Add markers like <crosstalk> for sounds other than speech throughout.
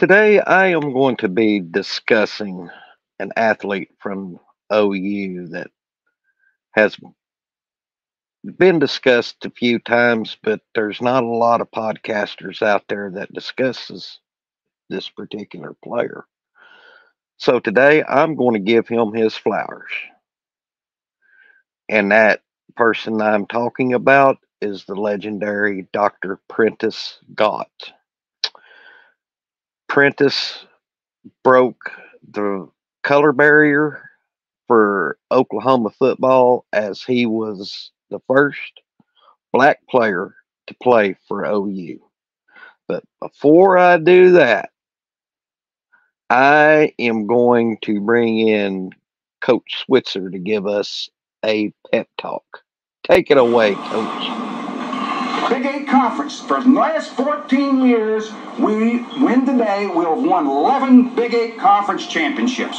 Today, I am going to be discussing an athlete from OU that has been discussed a few times, but there's not a lot of podcasters out there that discusses this particular player. So today I'm going to give him his flowers. And that person I'm talking about is the legendary Dr. Prentice Gautt. Prentice broke the color barrier for Oklahoma football as he was the first black player to play for OU. But before I do that, I am going to bring in Coach Switzer to give us a pep talk. Take it away, Coach. Big Eight Conference. For the last 14 years, we win today. We'll have won 11 Big Eight Conference championships.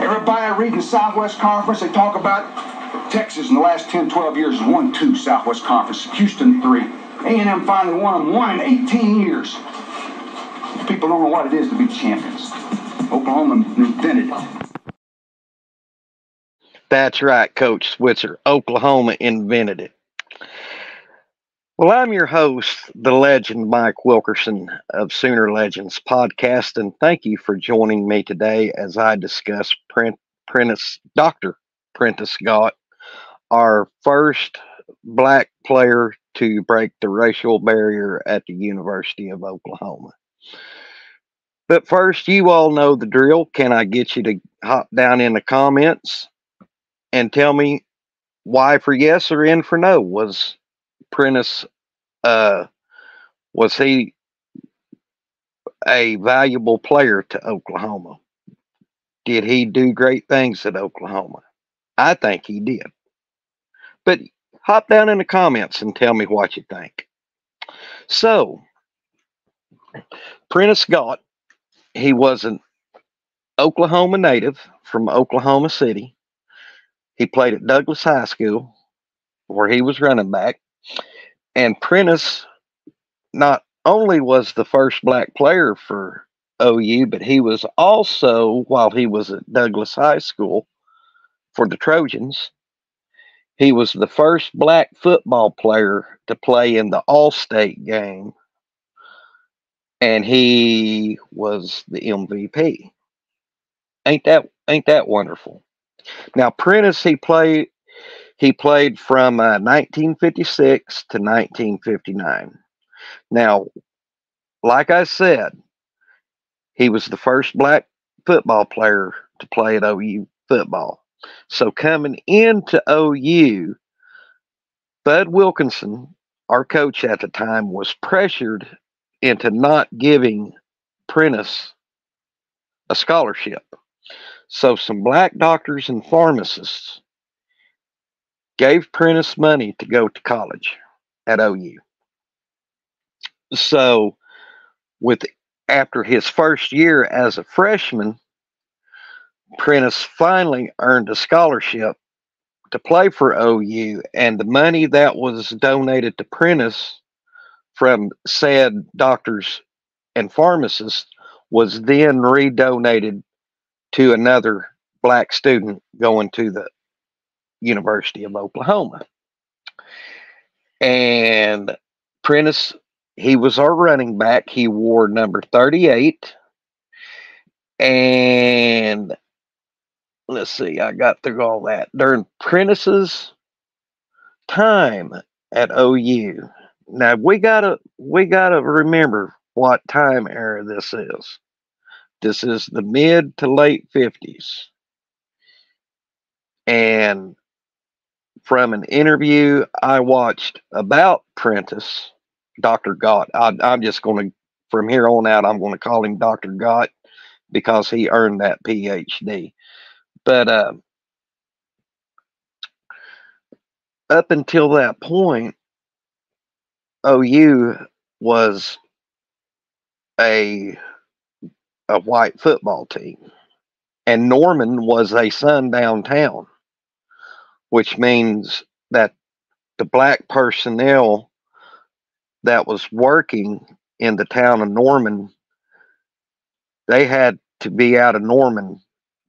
Everybody reading Southwest Conference, they talk about Texas in the last 10, 12 years has won two Southwest Conference. Houston three. A&M finally won them one in 18 years. People don't know what it is to be champions. Oklahoma invented it. That's right, Coach Switzer. Oklahoma invented it. Well, I'm your host, the legend Mike Wilkerson of Sooner Legends podcast, and thank you for joining me today as I discuss Prentice, Dr. Prentice Gautt, our first black player to break the racial barrier at the University of Oklahoma. But first, you all know the drill. Can I get you to hop down in the comments and tell me why for yes or in for no? Was Prentice uh, was he a valuable player to Oklahoma? Did he do great things at Oklahoma? I think he did. But hop down in the comments and tell me what you think. So, Prentice Gautt, he was an Oklahoma native from Oklahoma City. He played at Douglass High School, where he was running back. And Prentice not only was the first black player for OU, but he was also, while he was at Douglass High School for the Trojans, he was the first black football player to play in the All State game. And he was the MVP. Ain't that ain't that wonderful? Now Prentice he played he played from uh, 1956 to 1959. Now, like I said, he was the first black football player to play at OU football. So coming into OU, Bud Wilkinson, our coach at the time, was pressured into not giving Prentice a scholarship. So some black doctors and pharmacists gave Prentice money to go to college at OU. So with after his first year as a freshman, Prentice finally earned a scholarship to play for OU, and the money that was donated to Prentice from said doctors and pharmacists was then redonated to another black student going to the University of Oklahoma. And Prentice, he was our running back. He wore number 38. And let's see, I got through all that. During Prentice's time at OU. Now we gotta we gotta remember what time era this is. This is the mid to late 50s. And from an interview I watched about Prentice, Dr. Gautt, I, I'm just going to, from here on out, I'm going to call him Dr. Gautt because he earned that PhD. But uh, up until that point, OU was a a white football team. And Norman was a sundown town, which means that the black personnel that was working in the town of Norman they had to be out of Norman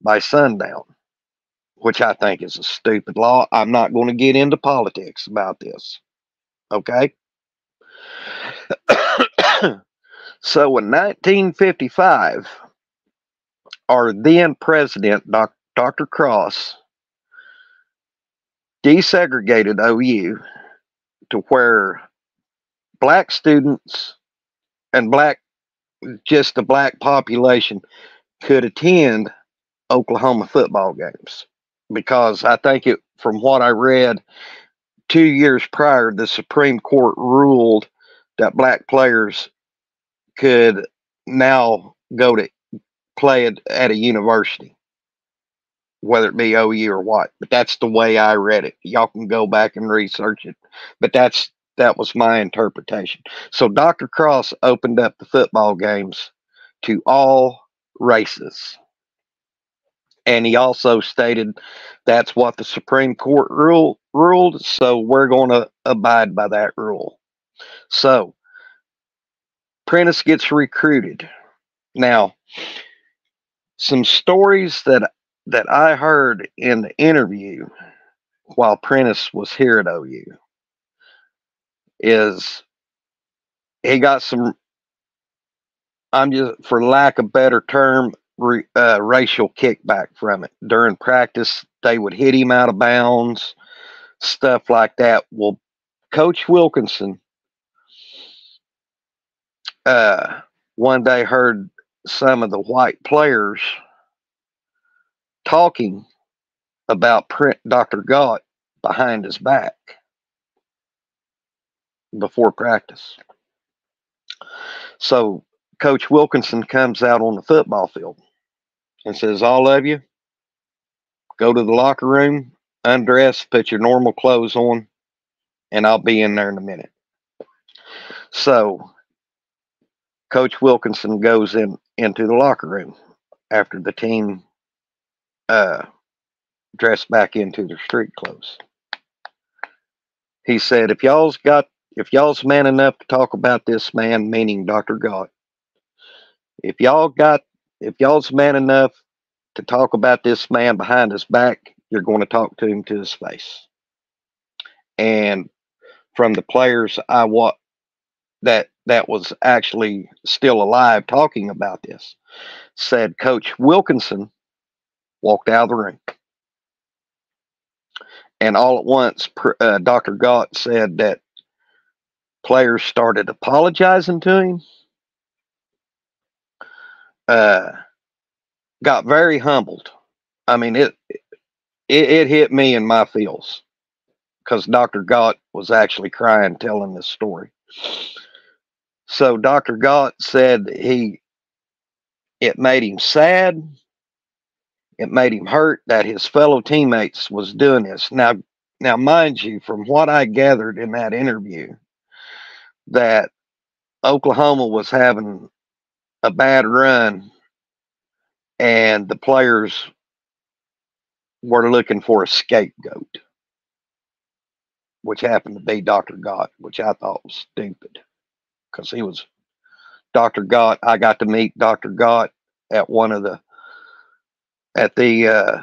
by sundown, which I think is a stupid law. I'm not going to get into politics about this. Okay. <coughs> so in 1955, our then president, Dr. Cross, desegregated OU to where black students and black, just the black population, could attend Oklahoma football games. Because I think it, from what I read, two years prior, the Supreme Court ruled that black players could now go to play at, at a university, whether it be OU or what. But that's the way I read it. Y'all can go back and research it. But that's that was my interpretation. So Dr. Cross opened up the football games to all races. And he also stated that's what the Supreme Court rule, ruled, so we're going to abide by that rule. So Prentice gets recruited. Now, some stories that that I heard in the interview while Prentice was here at OU is he got some I'm just for lack of better term re, uh, racial kickback from it. During practice they would hit him out of bounds stuff like that. Well coach Wilkinson uh, one day heard some of the white players talking about Dr. Gautt behind his back before practice. So Coach Wilkinson comes out on the football field and says, All of you, go to the locker room, undress, put your normal clothes on, and I'll be in there in a minute. So Coach Wilkinson goes in into the locker room after the team uh, dressed back into their street clothes. He said, "If y'all's got, if y'all's man enough to talk about this man, meaning Doctor Gautt, if y'all got, if y'all's man enough to talk about this man behind his back, you're going to talk to him to his face." And from the players I wa- that that was actually still alive talking about this said Coach Wilkinson walked out of the room. And all at once, uh, Dr. Gautt said that players started apologizing to him, uh, got very humbled. I mean, it, it, it hit me in my feels because Dr. Gautt was actually crying telling this story. So Dr. Gautt said he it made him sad. It made him hurt that his fellow teammates was doing this. Now now mind you, from what I gathered in that interview, that Oklahoma was having a bad run and the players were looking for a scapegoat, which happened to be Dr. Gautt, which I thought was stupid because he was Dr. Gautt. I got to meet Dr. Gautt at one of the at the uh,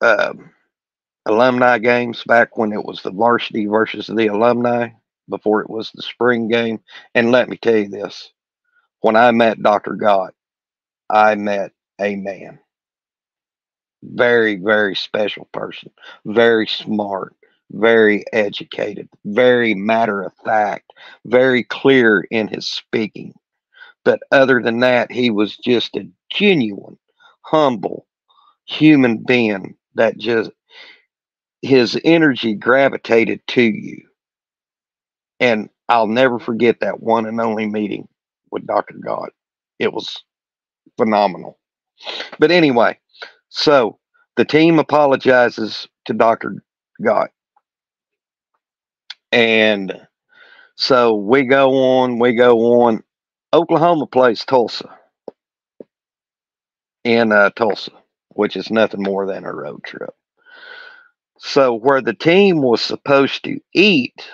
uh, alumni games back when it was the varsity versus the alumni before it was the spring game. And let me tell you this: when I met Dr. Gautt, I met a man. Very, very special person. Very smart very educated, very matter of fact, very clear in his speaking. But other than that, he was just a genuine, humble human being that just his energy gravitated to you. And I'll never forget that one and only meeting with Dr. Gautt. It was phenomenal. But anyway, so the team apologizes to Dr. Gautt. And so we go on, we go on. Oklahoma plays Tulsa in uh, Tulsa, which is nothing more than a road trip. So, where the team was supposed to eat,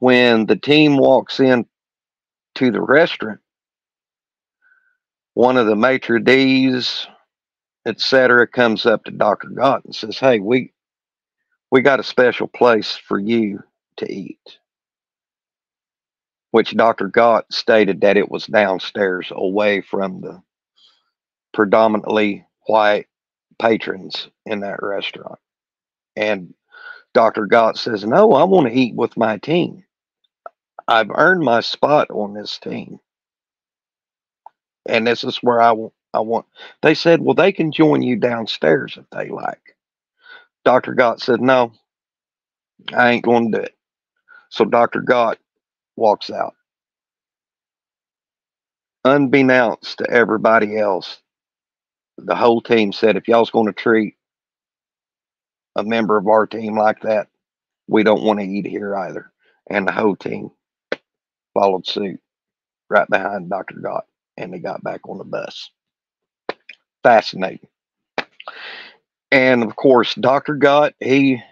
when the team walks in to the restaurant, one of the maitre d's, etc., comes up to Dr. Gautt and says, Hey, we we got a special place for you to eat. Which Dr. Gautt stated that it was downstairs away from the predominantly white patrons in that restaurant. And Dr. Gautt says, No, I want to eat with my team. I've earned my spot on this team. And this is where I I want they said, Well, they can join you downstairs if they like. Dr. Gautt said, No, I ain't gonna do it. So Dr. Gautt walks out. Unbeknownst to everybody else, the whole team said, if y'all's going to treat a member of our team like that, we don't want to eat here either. And the whole team followed suit right behind Dr. Gautt and they got back on the bus. Fascinating. And of course, Dr. Gautt, he,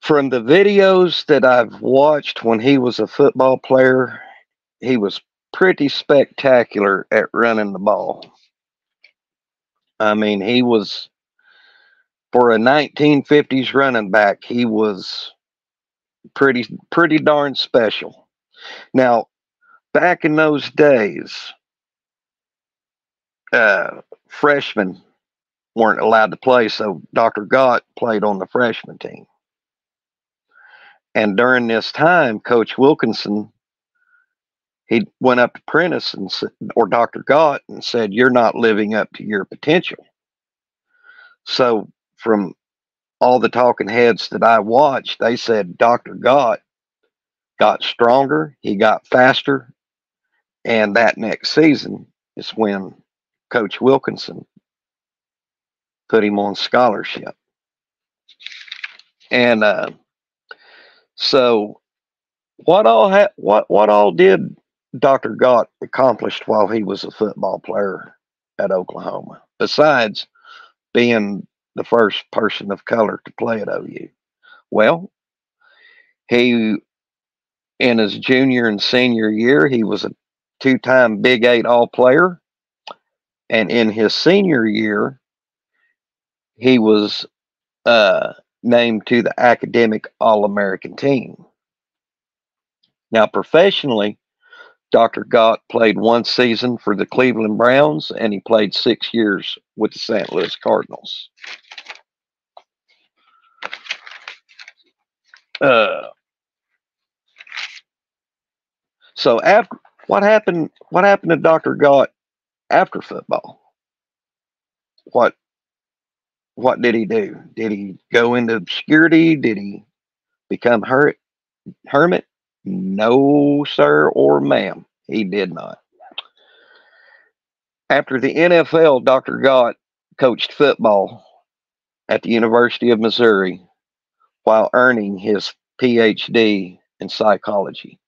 from the videos that I've watched when he was a football player, he was pretty spectacular at running the ball. I mean, he was for a 1950s running back, he was pretty pretty darn special. Now, back in those days, uh, freshmen weren't allowed to play, so Dr. Gautt played on the freshman team. And during this time, Coach Wilkinson, he went up to Prentice and said, or Dr. Gautt and said, "You're not living up to your potential." So from all the talking heads that I watched, they said Dr. Gautt got stronger, he got faster, and that next season is when Coach Wilkinson put him on scholarship. And uh, so, what all ha- what what all did Dr. Gautt accomplished while he was a football player at Oklahoma, besides being the first person of color to play at OU? Well, he, in his junior and senior year, he was a two time Big Eight All Player. And in his senior year, he was uh, named to the academic All American team. Now, professionally, Dr. Gautt played one season for the Cleveland Browns and he played six years with the St. Louis Cardinals. Uh, so after what happened what happened to Dr. Gautt after football? What what did he do? Did he go into obscurity? Did he become her- hermit? No, sir or ma'am. He did not. After the NFL, Dr. Gautt coached football at the University of Missouri while earning his PhD in psychology.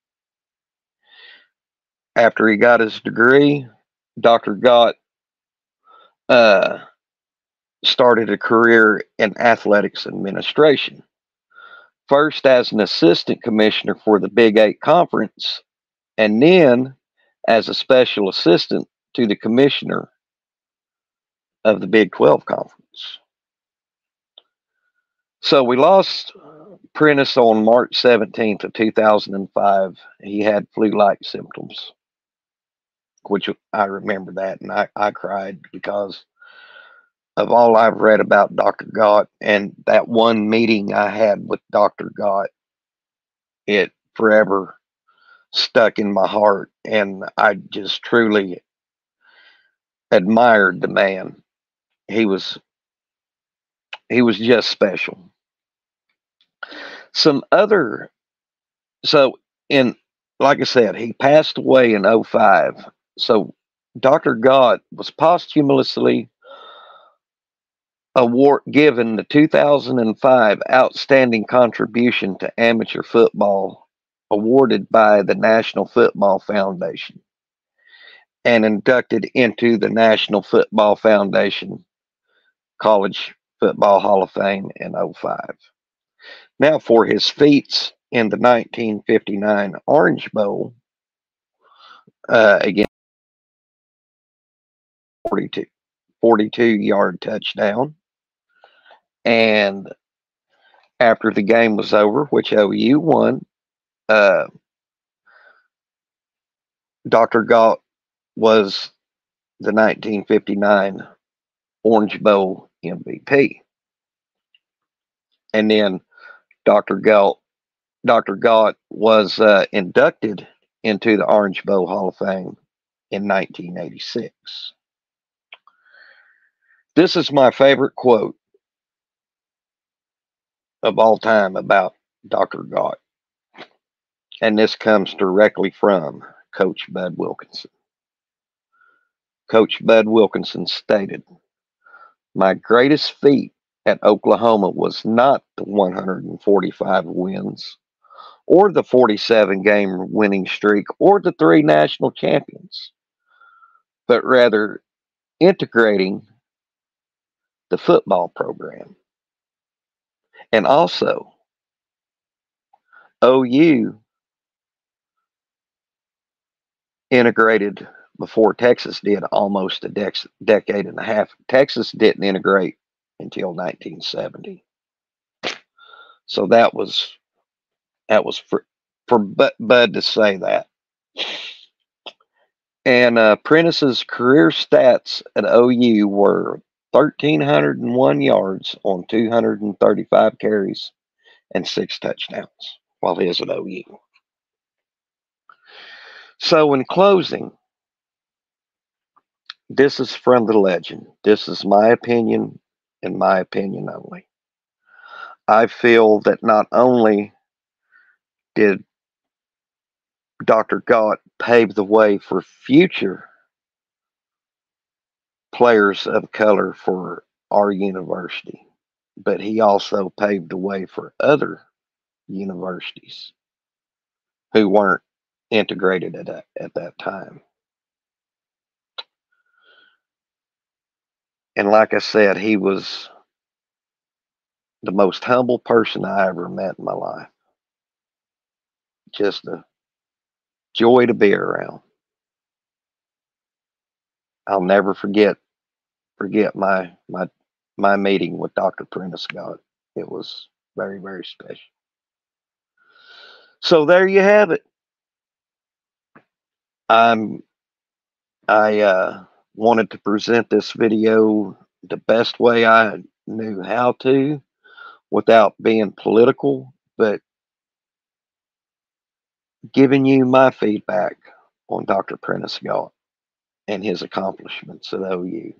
After he got his degree, Dr. Gautt uh, started a career in athletics administration. First as an assistant commissioner for the Big Eight Conference, and then as a special assistant to the commissioner of the Big 12 Conference. So we lost Prentice on March 17th of 2005. He had flu-like symptoms, which I remember that, and I, I cried because of all I've read about Dr. Gautt and that one meeting I had with Dr. Gautt. It forever stuck in my heart, and I just truly admired the man. He was he was just special some other so in like I said, he passed away in 05. So Dr. Gautt was posthumously award given the 2005 Outstanding Contribution to Amateur Football awarded by the National Football Foundation and inducted into the National Football Foundation College Football Hall of Fame in 05. Now, for his feats in the 1959 Orange Bowl, uh, again, 42, 42 yard touchdown. And after the game was over, which OU won, uh, Dr. Gautt was the 1959 Orange Bowl MVP. And then Dr. Gautt, Dr. Gautt was uh, inducted into the Orange Bowl Hall of Fame in 1986. This is my favorite quote of all time about Dr. Gautt. And this comes directly from Coach Bud Wilkinson. Coach Bud Wilkinson stated, My greatest feat at Oklahoma was not the 145 wins or the 47 game winning streak or the three national champions, but rather integrating the football program. And also, OU integrated before Texas did almost a dec- decade and a half. Texas didn't integrate until 1970. So that was that was for for Bud, Bud to say that. And uh, Prentice's career stats at OU were 1,301 yards on 235 carries and six touchdowns while he was at OU. So, in closing, this is from the legend. This is my opinion and my opinion only. I feel that not only did Dr. Gautt pave the way for future players of color for our university, but he also paved the way for other universities who weren't integrated at that, at that time. And like I said, he was the most humble person I ever met in my life. Just a joy to be around. I'll never forget forget my my my meeting with Dr. Prentice Gautt. It was very, very special. So there you have it. I'm I uh, wanted to present this video the best way I knew how to without being political, but giving you my feedback on Dr. Prentice Gautt and his accomplishments at OU.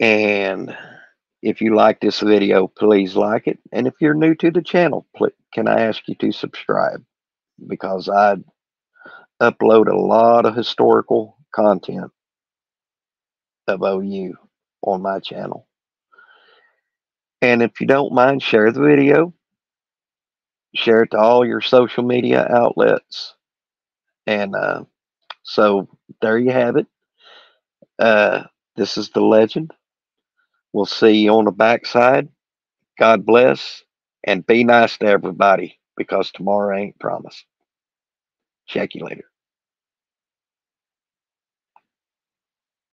And if you like this video, please like it. And if you're new to the channel, can I ask you to subscribe? Because I upload a lot of historical content of OU on my channel. And if you don't mind, share the video. Share it to all your social media outlets. And uh, so there you have it. Uh, this is the legend. We'll see you on the backside. God bless and be nice to everybody because tomorrow ain't promised. Check you later.